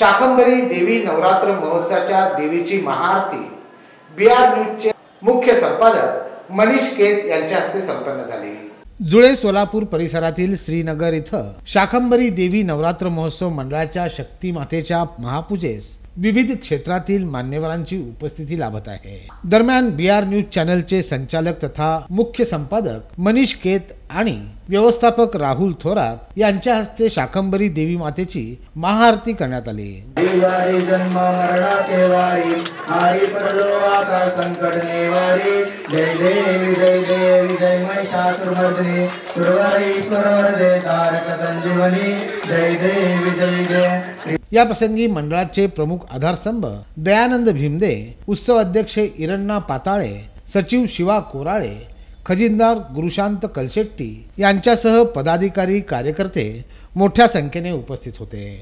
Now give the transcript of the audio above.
शाकंभरी देवी नवरात्र महोत्सवाच्या देवीची महाआरती. बी आर न्यूजचे मुख्य संपादक मनीष केत यांच्या हस्ते संपन्न झाली. जुळे सोलापूर परिसरातील श्रीनगर इथं शाकंभरी देवी नवरात्र महोत्सव मंडळाच्या शक्ती मातेच्या महापूजेस विविध क्षेत्रातील मान्यवरांची उपस्थिती लाभत आहे. दरम्यान बी आर न्यूज चॅनलचे संचालक तथा मुख्य संपादक मनीष केत आणि व्यवस्थापक राहुल थोरात यांच्या हस्ते शाकंभरी देवी मातेची महाआरती करण्यात आली. संकट जय देवी जय देवी जय महिषासुरमर्दिनी. सुरवारी संजीवनी जय देवी जय. या प्रसंगी मंडळाचे प्रमुख आधारस्तंभ दयानंद भीमदे उत्सव अध्यक्ष इरण्णा पाताळे सचिव शिवा कोराळे खजिनदार गुरुशांत कलशेट्टी यांच्यासह पदाधिकारी कार्यकर्ते मोठ्या संख्येने उपस्थित होते.